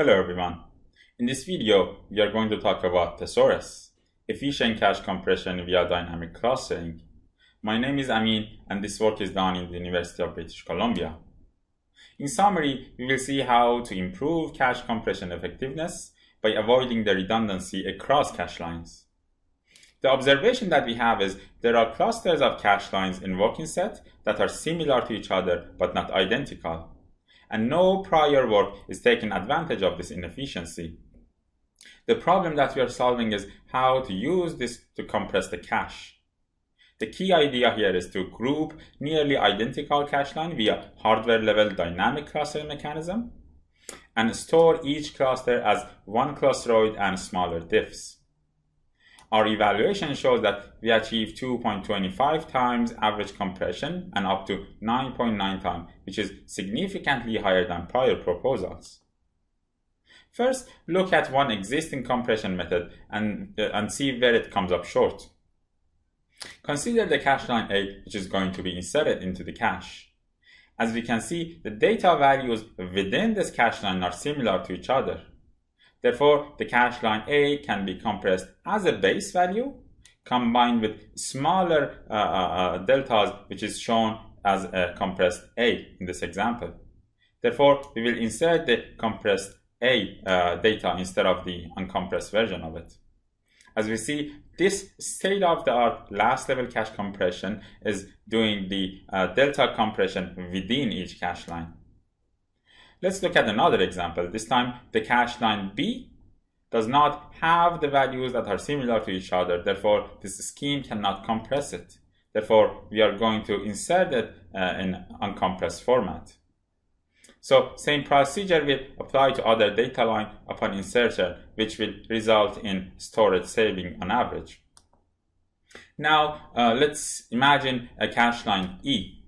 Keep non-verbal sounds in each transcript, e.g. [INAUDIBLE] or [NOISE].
Hello everyone. In this video, we are going to talk about Thesaurus, efficient cache compression via dynamic clustering. My name is Amin and this work is done in the University of British Columbia. In summary, we will see how to improve cache compression effectiveness by avoiding the redundancy across cache lines. The observation that we have is there are clusters of cache lines in working set that are similar to each other but not identical. And no prior work is taking advantage of this inefficiency. The problem that we are solving is how to use this to compress the cache. The key idea here is to group nearly identical cache line via hardware level dynamic clustering mechanism and store each cluster as one clusteroid and smaller diffs. Our evaluation shows that we achieve 2.25 times average compression and up to 9.9 times, which is significantly higher than prior proposals. First, look at one existing compression method and, uh, and see where it comes up short. Consider the cache line A, which is going to be inserted into the cache. As we can see, the data values within this cache line are similar to each other. Therefore, the cache line A can be compressed as a base value combined with smaller uh, uh, uh, deltas, which is shown as a compressed A in this example. Therefore, we will insert the compressed A uh, data instead of the uncompressed version of it. As we see, this state-of-the-art last level cache compression is doing the uh, delta compression within each cache line. Let's look at another example. This time the cache line B does not have the values that are similar to each other. Therefore, this scheme cannot compress it. Therefore, we are going to insert it uh, in uncompressed format. So same procedure will apply to other data line upon insertion, which will result in storage saving on average. Now, uh, let's imagine a cache line E.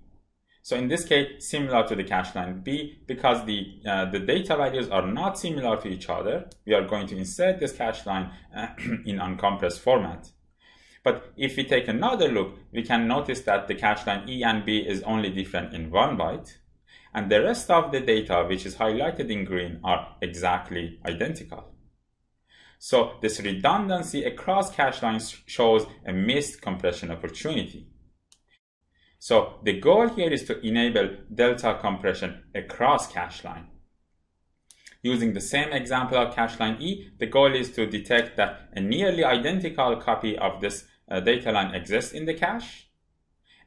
So in this case, similar to the cache line B, because the, uh, the data values are not similar to each other, we are going to insert this cache line uh, [CLEARS THROAT] in uncompressed format. But if we take another look, we can notice that the cache line E and B is only different in one byte, and the rest of the data, which is highlighted in green, are exactly identical. So this redundancy across cache lines shows a missed compression opportunity. So the goal here is to enable delta compression across cache line. Using the same example of cache line E, the goal is to detect that a nearly identical copy of this uh, data line exists in the cache,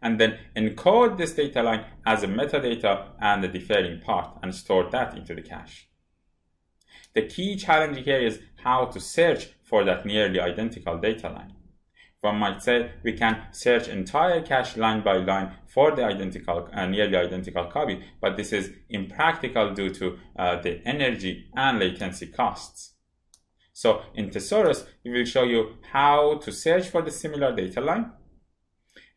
and then encode this data line as a metadata and the differing part and store that into the cache. The key challenge here is how to search for that nearly identical data line. One might say we can search entire cache line by line for the identical, uh, nearly identical copy, but this is impractical due to uh, the energy and latency costs. So in Thesaurus, we will show you how to search for the similar data line,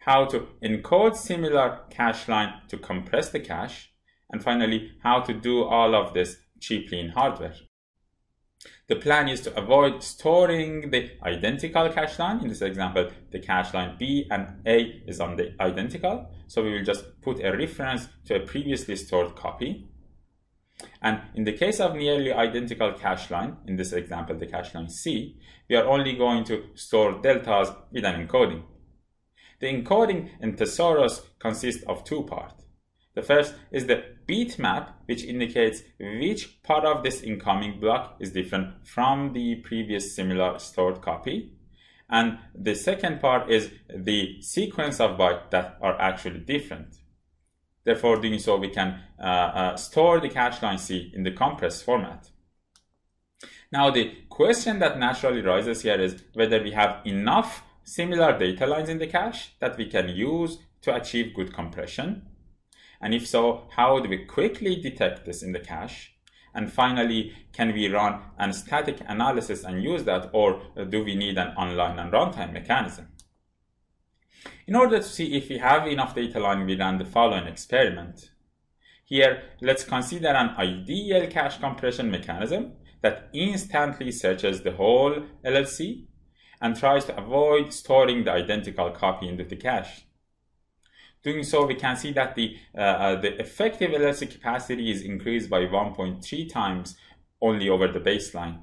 how to encode similar cache line to compress the cache, and finally, how to do all of this cheaply in hardware. The plan is to avoid storing the identical cache line. In this example, the cache line B and A is on the identical. So we will just put a reference to a previously stored copy. And in the case of nearly identical cache line, in this example, the cache line C, we are only going to store deltas with an encoding. The encoding in Thesaurus consists of two parts. The first is the bitmap, which indicates which part of this incoming block is different from the previous similar stored copy. And the second part is the sequence of bytes that are actually different. Therefore, doing so, we can uh, uh, store the cache line C in the compressed format. Now, the question that naturally rises here is whether we have enough similar data lines in the cache that we can use to achieve good compression and if so, how do we quickly detect this in the cache? And finally, can we run a static analysis and use that, or do we need an online and runtime mechanism? In order to see if we have enough data line, we run the following experiment. Here, let's consider an ideal cache compression mechanism that instantly searches the whole LLC and tries to avoid storing the identical copy into the cache. Doing so, we can see that the, uh, uh the effective LLC capacity is increased by 1.3 times only over the baseline.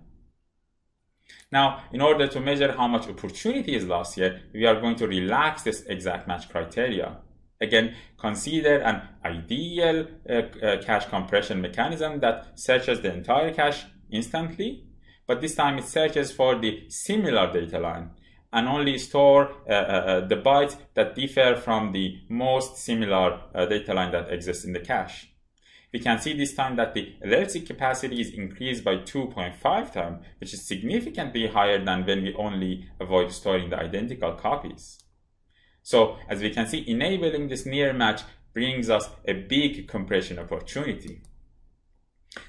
Now, in order to measure how much opportunity is lost here, we are going to relax this exact match criteria. Again, consider an ideal uh, uh, cache compression mechanism that searches the entire cache instantly, but this time it searches for the similar data line and only store uh, uh, uh the bytes that differ from the most similar data line that exists in the cache. We can see this time that the elliptic capacity is increased by 2.5 times, which is significantly higher than when we only avoid storing the identical copies. So as we can see, enabling this near match brings us a big compression opportunity.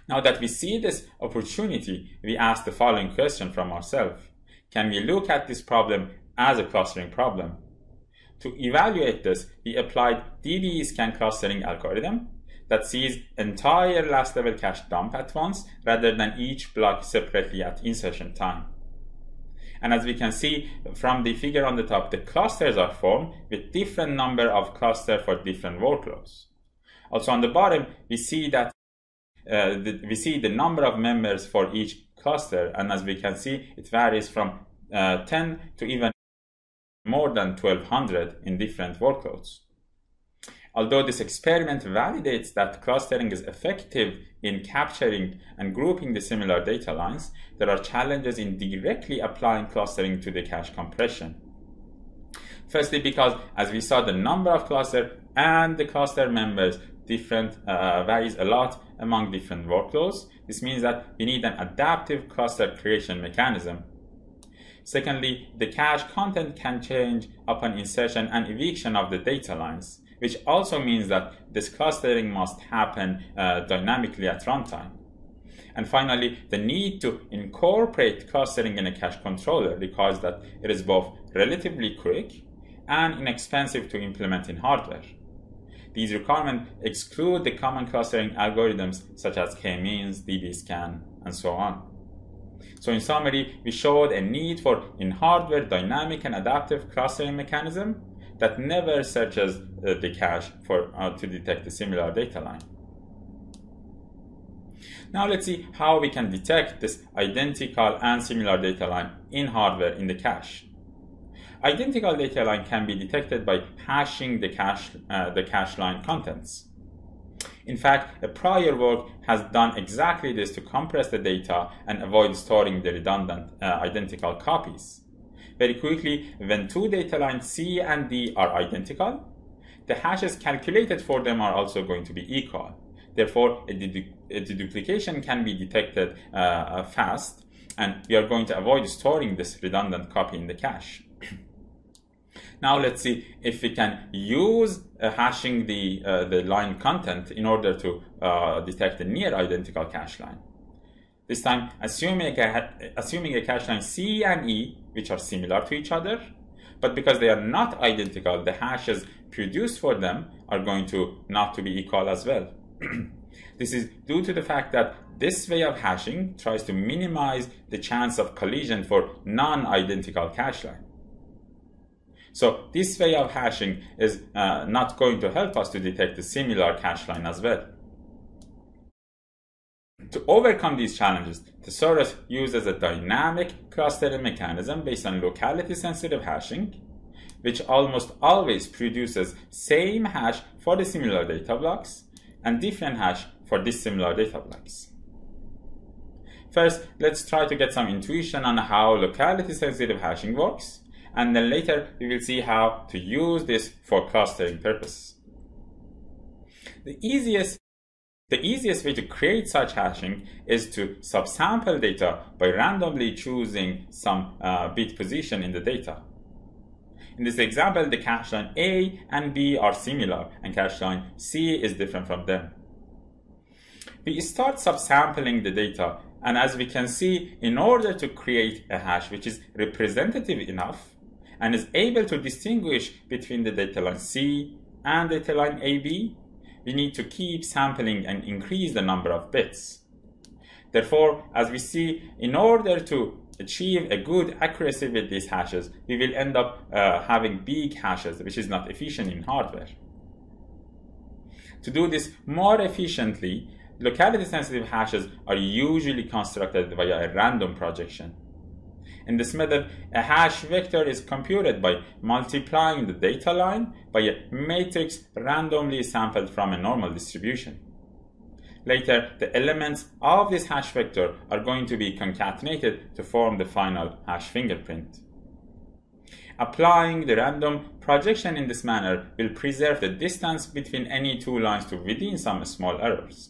Now that we see this opportunity, we ask the following question from ourselves. Can we look at this problem as a clustering problem? To evaluate this, we applied DBSCAN clustering algorithm that sees entire last level cache dump at once rather than each block separately at insertion time. And as we can see from the figure on the top, the clusters are formed with different number of clusters for different workloads. Also on the bottom, we see that uh, the, we see the number of members for each cluster. And as we can see, it varies from uh, 10 to even more than 1200 in different workloads. Although this experiment validates that clustering is effective in capturing and grouping the similar data lines, there are challenges in directly applying clustering to the cache compression. Firstly, because as we saw, the number of cluster and the cluster members different uh, varies a lot among different workloads. This means that we need an adaptive cluster creation mechanism. Secondly, the cache content can change upon insertion and eviction of the data lines which also means that this clustering must happen uh, dynamically at runtime. And finally, the need to incorporate clustering in a cache controller requires that it is both relatively quick and inexpensive to implement in hardware. These requirements exclude the common clustering algorithms such as k-means, DBSCAN, and so on. So in summary, we showed a need for in-hardware dynamic and adaptive clustering mechanism that never searches uh, the cache for, uh, to detect a similar data line. Now let's see how we can detect this identical and similar data line in hardware in the cache. Identical data line can be detected by hashing the cache, uh, the cache line contents. In fact, a prior work has done exactly this to compress the data and avoid storing the redundant uh, identical copies very quickly when two data lines C and D are identical, the hashes calculated for them are also going to be equal. Therefore, a, dedu a deduplication can be detected uh, uh, fast, and we are going to avoid storing this redundant copy in the cache. Now let's see if we can use uh, hashing the, uh, the line content in order to uh, detect a near identical cache line. This time, assuming a, assuming a cache line C and E, which are similar to each other, but because they are not identical, the hashes produced for them are going to not to be equal as well. [CLEARS THROAT] this is due to the fact that this way of hashing tries to minimize the chance of collision for non-identical cache line. So this way of hashing is uh, not going to help us to detect a similar cache line as well. To overcome these challenges, Thesaurus uses a dynamic clustering mechanism based on locality-sensitive hashing, which almost always produces same hash for the similar data blocks and different hash for dissimilar data blocks. First, let's try to get some intuition on how locality-sensitive hashing works, and then later we will see how to use this for clustering purposes. The easiest the easiest way to create such hashing is to subsample data by randomly choosing some uh, bit position in the data. In this example, the cache line A and B are similar and cache line C is different from them. We start subsampling the data and as we can see, in order to create a hash which is representative enough and is able to distinguish between the data line C and data line AB, we need to keep sampling and increase the number of bits. Therefore, as we see, in order to achieve a good accuracy with these hashes, we will end up uh, having big hashes, which is not efficient in hardware. To do this more efficiently, locality sensitive hashes are usually constructed via a random projection. In this method, a hash vector is computed by multiplying the data line by a matrix randomly sampled from a normal distribution. Later, the elements of this hash vector are going to be concatenated to form the final hash fingerprint. Applying the random projection in this manner will preserve the distance between any two lines to within some small errors.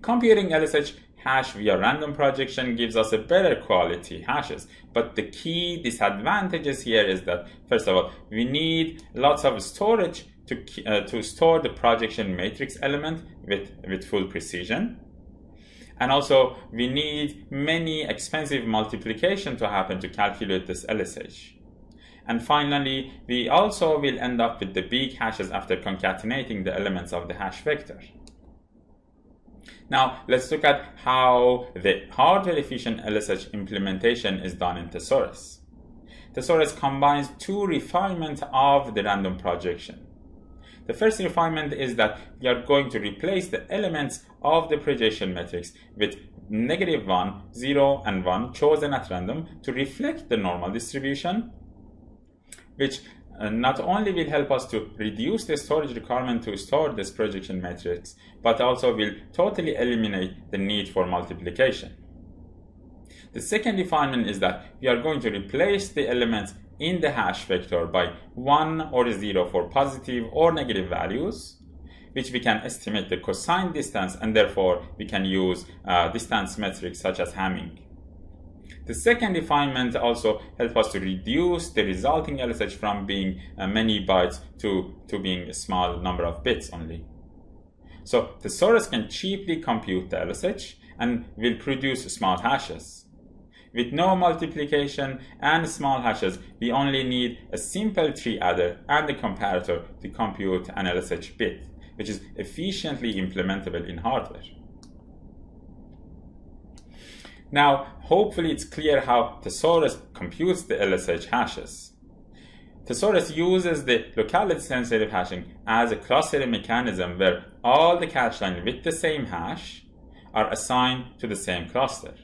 Computing LSH hash via random projection gives us a better quality hashes. But the key disadvantages here is that, first of all, we need lots of storage to, uh, to store the projection matrix element with, with full precision. And also, we need many expensive multiplication to happen to calculate this LSH. And finally, we also will end up with the big hashes after concatenating the elements of the hash vector. Now, let's look at how the hardware efficient LSH implementation is done in Thesaurus. Thesaurus combines two refinements of the random projection. The first refinement is that we are going to replace the elements of the projection matrix with negative 1, 0, and 1 chosen at random to reflect the normal distribution, which uh, not only will help us to reduce the storage requirement to store this projection matrix, but also will totally eliminate the need for multiplication. The second refinement is that we are going to replace the elements in the hash vector by 1 or 0 for positive or negative values, which we can estimate the cosine distance and therefore we can use uh, distance metrics such as Hamming. The second refinement also helps us to reduce the resulting LSH from being uh, many bytes to, to being a small number of bits only. So Thesaurus can cheaply compute the LSH and will produce small hashes. With no multiplication and small hashes, we only need a simple tree adder and a comparator to compute an LSH bit, which is efficiently implementable in hardware. Now, hopefully it's clear how Thesaurus computes the LSH hashes. Thesaurus uses the locality sensitive hashing as a clustering mechanism where all the cache lines with the same hash are assigned to the same cluster.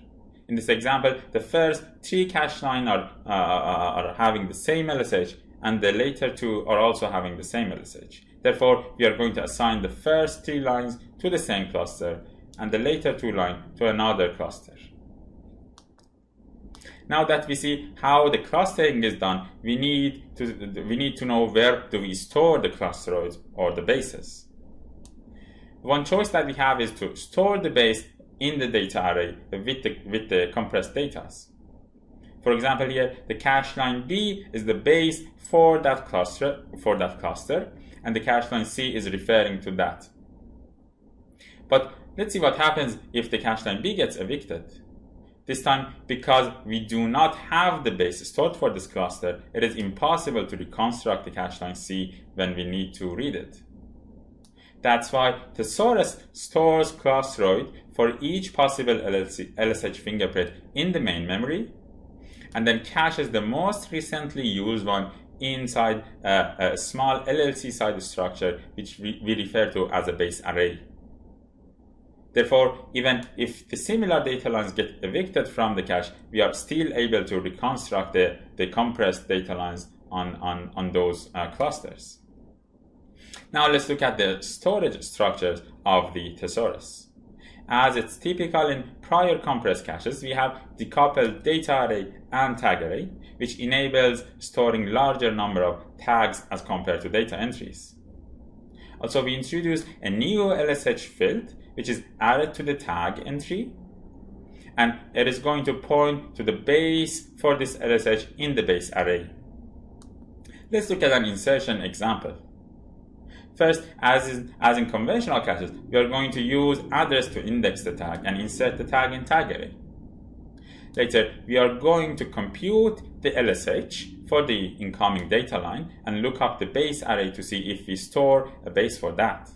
In this example, the first three cache lines are, uh, are having the same LSH and the later two are also having the same LSH. Therefore, we are going to assign the first three lines to the same cluster and the later two lines to another cluster. Now that we see how the clustering is done, we need to, we need to know where do we store the clusteroids or the bases. One choice that we have is to store the base in the data array with the, with the compressed data. For example, here the cache line B is the base for that cluster for that cluster, and the cache line C is referring to that. But let's see what happens if the cache line B gets evicted. This time, because we do not have the base stored for this cluster, it is impossible to reconstruct the cache line C when we need to read it. That's why Thesaurus stores clusteroid for each possible LSH fingerprint in the main memory, and then caches the most recently used one inside a, a small LLC side structure, which we, we refer to as a base array. Therefore, even if the similar data lines get evicted from the cache, we are still able to reconstruct the, the compressed data lines on, on, on those uh, clusters. Now let's look at the storage structures of the thesaurus. As it's typical in prior compressed caches, we have decoupled data array and tag array, which enables storing larger number of tags as compared to data entries. Also, we introduce a new LSH field which is added to the tag entry and it is going to point to the base for this LSH in the base array. Let's look at an insertion example. First, as, is, as in conventional caches, we are going to use address to index the tag and insert the tag in tag array. Later, we are going to compute the LSH for the incoming data line and look up the base array to see if we store a base for that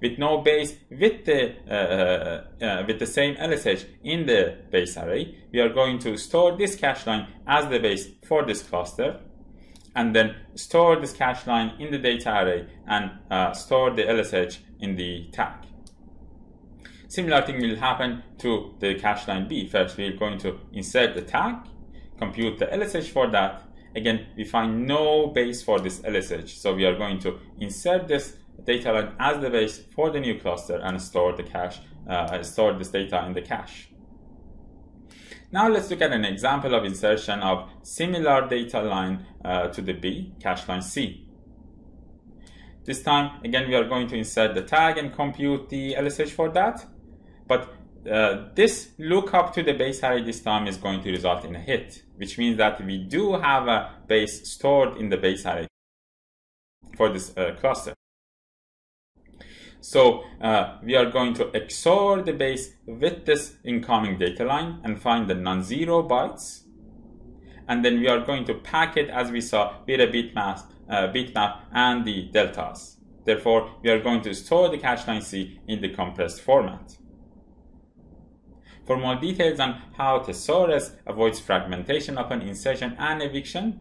with no base with the, uh, uh, uh with the same LSH in the base array, we are going to store this cache line as the base for this cluster and then store this cache line in the data array and uh, store the LSH in the tag. Similar thing will happen to the cache line B. First, we're going to insert the tag, compute the LSH for that. Again, we find no base for this LSH, so we are going to insert this data line as the base for the new cluster and store the cache, uh, store this data in the cache. Now let's look at an example of insertion of similar data line uh, to the B, cache line C. This time, again, we are going to insert the tag and compute the LSH for that. But uh, this lookup to the base array this time is going to result in a hit, which means that we do have a base stored in the base array for this uh, cluster. So uh, we are going to XOR the base with this incoming data line and find the non-zero bytes. And then we are going to pack it as we saw with a bitmap, uh, bitmap and the deltas. Therefore, we are going to store the cache line C in the compressed format. For more details on how Thesaurus avoids fragmentation upon insertion and eviction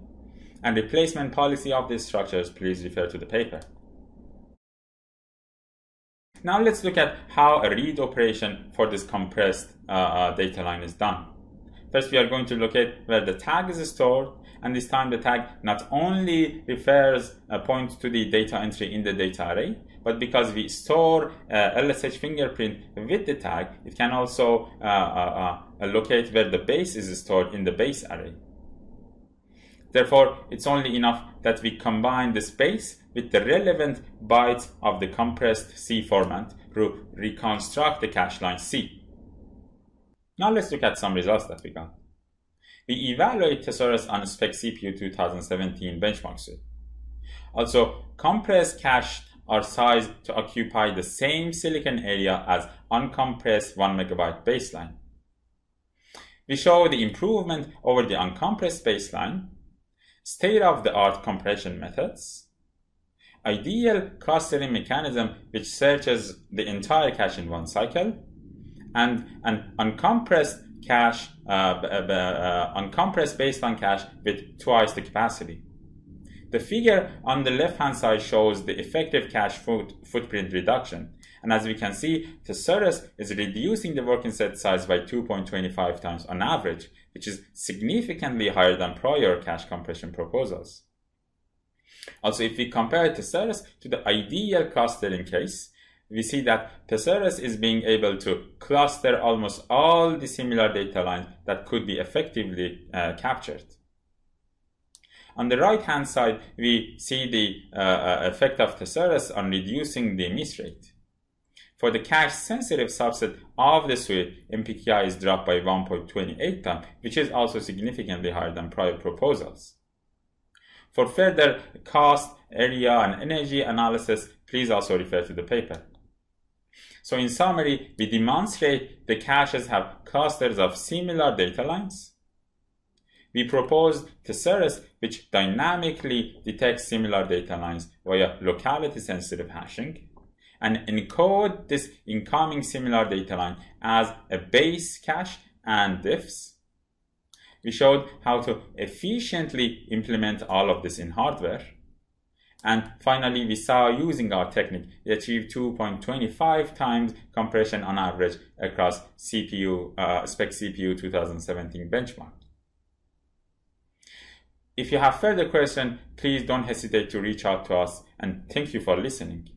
and replacement policy of these structures, please refer to the paper. Now let's look at how a read operation for this compressed uh, uh, data line is done. First, we are going to locate where the tag is stored, and this time the tag not only refers a point to the data entry in the data array, but because we store uh, LSH fingerprint with the tag, it can also uh, uh, uh, locate where the base is stored in the base array. Therefore, it's only enough that we combine the space with the relevant bytes of the compressed C format to reconstruct the cache line C. Now let's look at some results that we got. We evaluate Thesaurus on Spec CPU 2017 benchmark suite. Also, compressed cache are sized to occupy the same silicon area as uncompressed 1 megabyte baseline. We show the improvement over the uncompressed baseline, state-of-the-art compression methods, ideal clustering mechanism which searches the entire cache in one cycle, and an uncompressed cache, uh, uh, uncompressed baseline cache with twice the capacity. The figure on the left-hand side shows the effective cache foot footprint reduction. And as we can see, Thesaurus is reducing the working set size by 2.25 times on average, which is significantly higher than prior cache compression proposals. Also, if we compare Thesaurus to the ideal clustering case, we see that Thesaurus is being able to cluster almost all the similar data lines that could be effectively uh, captured. On the right hand side, we see the uh, uh, effect of Thesaurus on reducing the miss rate. For the cache sensitive subset of the suite, MPKI is dropped by 1.28 times, which is also significantly higher than prior proposals. For further cost, area, and energy analysis, please also refer to the paper. So in summary, we demonstrate the caches have clusters of similar data lines. We propose Thesaurus, which dynamically detects similar data lines via locality-sensitive hashing, and encode this incoming similar data line as a base cache and diffs, we showed how to efficiently implement all of this in hardware. And finally, we saw using our technique, we achieved 2.25 times compression on average across CPU, uh, spec CPU 2017 benchmark. If you have further questions, please don't hesitate to reach out to us and thank you for listening.